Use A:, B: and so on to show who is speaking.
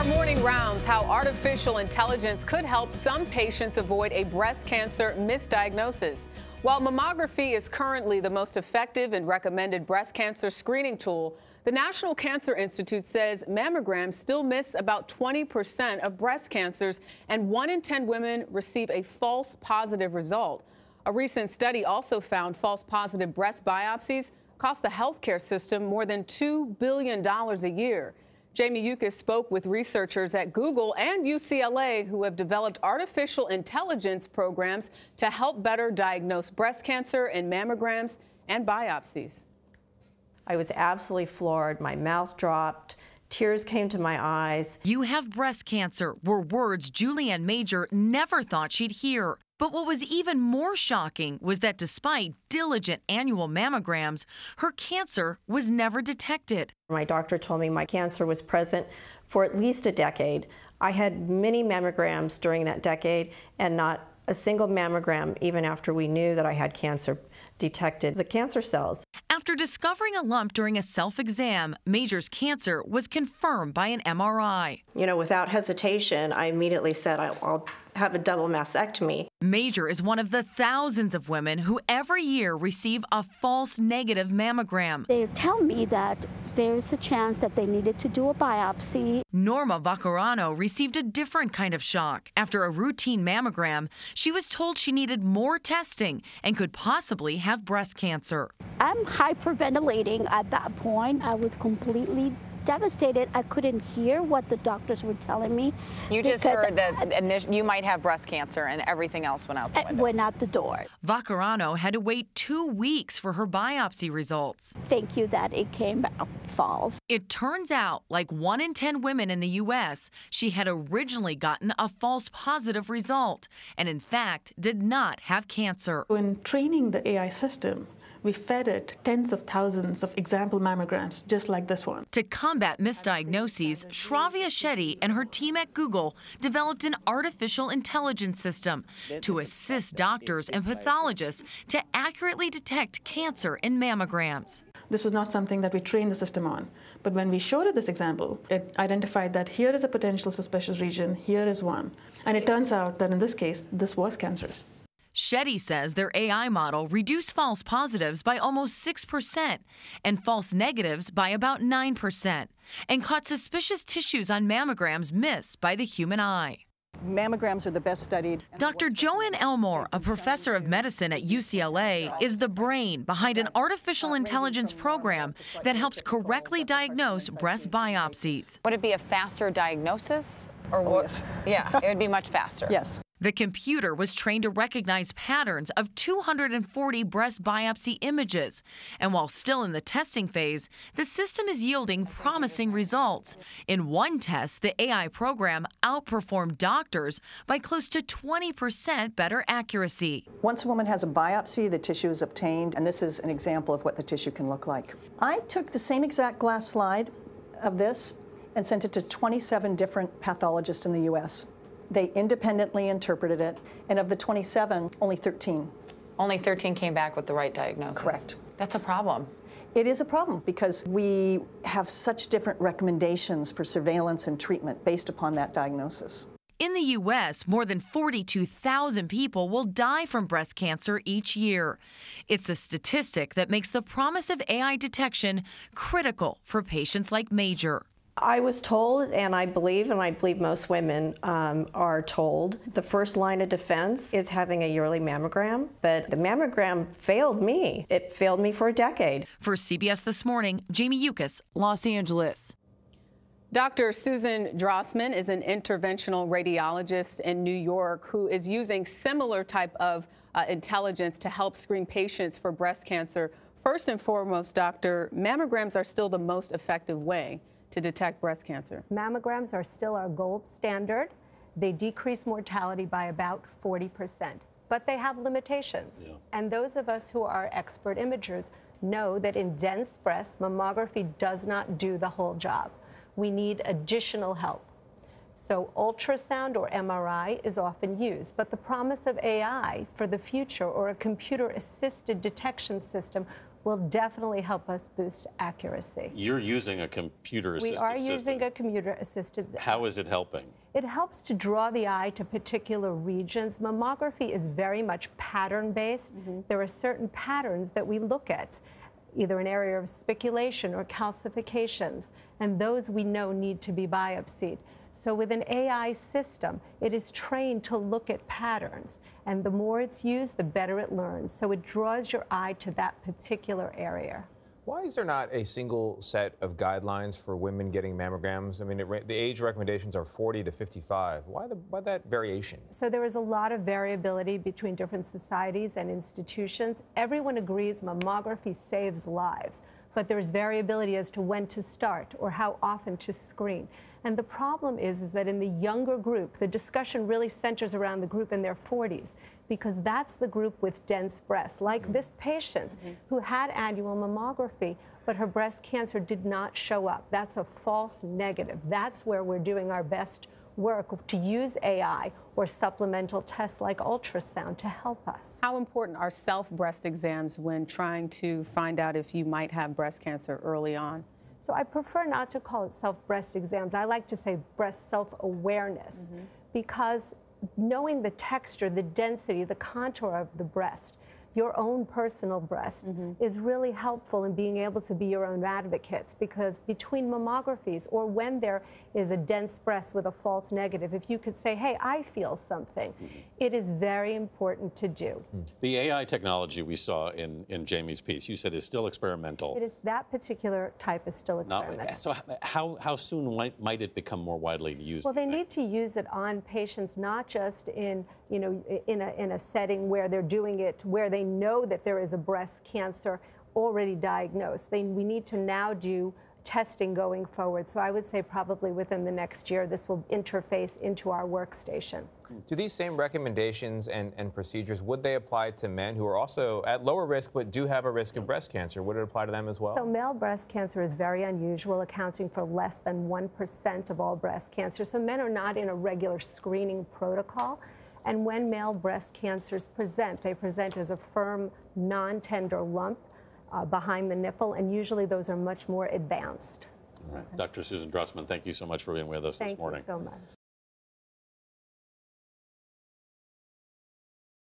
A: our morning rounds, how artificial intelligence could help some patients avoid a breast cancer misdiagnosis. While mammography is currently the most effective and recommended breast cancer screening tool, the National Cancer Institute says mammograms still miss about 20% of breast cancers, and 1 in 10 women receive a false positive result. A recent study also found false positive breast biopsies cost the healthcare system more than $2 billion a year. Jamie Yuccas spoke with researchers at Google and UCLA who have developed artificial intelligence programs to help better diagnose breast cancer in mammograms and biopsies.
B: I was absolutely floored. My mouth dropped. Tears came to my eyes.
C: You have breast cancer were words Julianne Major never thought she'd hear. But what was even more shocking was that despite diligent annual mammograms, her cancer was never detected.
B: My doctor told me my cancer was present for at least a decade. I had many mammograms during that decade and not a single mammogram, even after we knew that I had cancer, detected the cancer cells.
C: After discovering a lump during a self exam, Major's cancer was confirmed by an MRI.
B: You know, without hesitation, I immediately said, I'll have a double mastectomy.
C: Major is one of the thousands of women who every year receive a false negative mammogram.
D: They tell me that there's a chance that they needed to do a biopsy.
C: Norma Vaccarano received a different kind of shock. After a routine mammogram, she was told she needed more testing and could possibly have breast cancer.
D: I'm hyperventilating at that point. I was completely devastated. I couldn't hear what the doctors were telling me.
E: You just heard that you might have breast cancer and everything else went out the window.
D: Went out the door.
C: Vaccarano had to wait two weeks for her biopsy results.
D: Thank you that it came out false.
C: It turns out, like one in 10 women in the U.S., she had originally gotten a false positive result and, in fact, did not have cancer.
F: When training the AI system, we fed it tens of thousands of example mammograms, just like this one.
C: To combat misdiagnoses, Shravya Shetty and her team at Google developed an artificial intelligence system to assist doctors and pathologists to accurately detect cancer in mammograms.
F: This was not something that we trained the system on. But when we showed it this example, it identified that here is a potential suspicious region, here is one. And it turns out that in this case, this was cancerous.
C: Shetty says their AI model reduced false positives by almost 6% and false negatives by about 9% and caught suspicious tissues on mammograms missed by the human eye.
G: Mammograms are the best studied.
C: Dr. Joann Elmore, a professor of medicine at UCLA, is the brain behind an artificial intelligence program that helps correctly diagnose breast biopsies.
E: Would it be a faster diagnosis? Or
G: oh, yes.
E: yeah, it would be much faster.
G: Yes.
C: The computer was trained to recognize patterns of 240 breast biopsy images. And while still in the testing phase, the system is yielding promising results. In one test, the AI program outperformed doctors by close to 20% better accuracy.
G: Once a woman has a biopsy, the tissue is obtained, and this is an example of what the tissue can look like. I took the same exact glass slide of this and sent it to 27 different pathologists in the U.S. They independently interpreted it, and of the 27, only 13.
E: Only 13 came back with the right diagnosis.
G: Correct.
E: That's a problem.
G: It is a problem because we have such different recommendations for surveillance and treatment based upon that diagnosis.
C: In the U.S., more than 42,000 people will die from breast cancer each year. It's a statistic that makes the promise of AI detection critical for patients like Major.
B: I was told, and I believe, and I believe most women um, are told, the first line of defense is having a yearly mammogram. But the mammogram failed me. It failed me for a decade.
C: For CBS This Morning, Jamie Yuccas, Los Angeles.
A: Dr. Susan Drossman is an interventional radiologist in New York who is using similar type of uh, intelligence to help screen patients for breast cancer. First and foremost, doctor, mammograms are still the most effective way to detect breast cancer?
H: Mammograms are still our gold standard. They decrease mortality by about 40%, but they have limitations. Yeah. And those of us who are expert imagers know that in dense breasts, mammography does not do the whole job. We need additional help. So ultrasound or MRI is often used, but the promise of AI for the future or a computer-assisted detection system will definitely help us boost accuracy.
I: You're using a computer assisted
H: We are
I: system.
H: using a computer assisted.
I: How is it helping?
H: It helps to draw the eye to particular regions. Mammography is very much pattern based. Mm-hmm. There are certain patterns that we look at, either an area of spiculation or calcifications, and those we know need to be biopsied. So, with an AI system, it is trained to look at patterns, and the more it's used, the better it learns. So, it draws your eye to that particular area.
J: Why is there not a single set of guidelines for women getting mammograms? I mean, it, the age recommendations are 40 to 55. Why, the, why that variation?
H: So there is a lot of variability between different societies and institutions. Everyone agrees mammography saves lives, but there's variability as to when to start or how often to screen. And the problem is, is that in the younger group, the discussion really centers around the group in their 40s because that's the group with dense breasts, like mm-hmm. this patient mm-hmm. who had annual mammography, but her breast cancer did not show up. That's a false negative. That's where we're doing our best work to use AI or supplemental tests like ultrasound to help us.
A: How important are self breast exams when trying to find out if you might have breast cancer early on?
H: So I prefer not to call it self breast exams. I like to say breast self awareness mm-hmm. because knowing the texture, the density, the contour of the breast, your own personal breast, mm-hmm. is really helpful in being able to be your own advocates because between mammographies or when there is a dense breast with a false negative, if you could say, hey, I feel something, mm-hmm. it is very important to do. Hmm.
I: The AI technology we saw in, in Jamie's piece, you said is still experimental.
H: It is that particular type is still
I: Not-
H: experimental.
I: so how, how soon might, might it become more widely used?
H: Well, they need to use it on patients, not just in, you know, in a, in a setting where they're doing it, where they know that there is a breast cancer already diagnosed. They, we need to now do testing going forward. So I would say probably within the next year, this will interface into our workstation.
J: Do these same recommendations and, and procedures, would they apply to men who are also at lower risk but do have a risk of breast cancer? Would it apply to them as well?
H: So male breast cancer is very unusual, accounting for less than 1% of all breast cancer. So men are not in a regular screening protocol. And when male breast cancers present, they present as a firm, non-tender lump uh, behind the nipple, and usually those are much more advanced.
I: All right. Dr. Susan Drossman, thank you so much for being with us
H: Thank
I: this morning.
H: Thank you so much.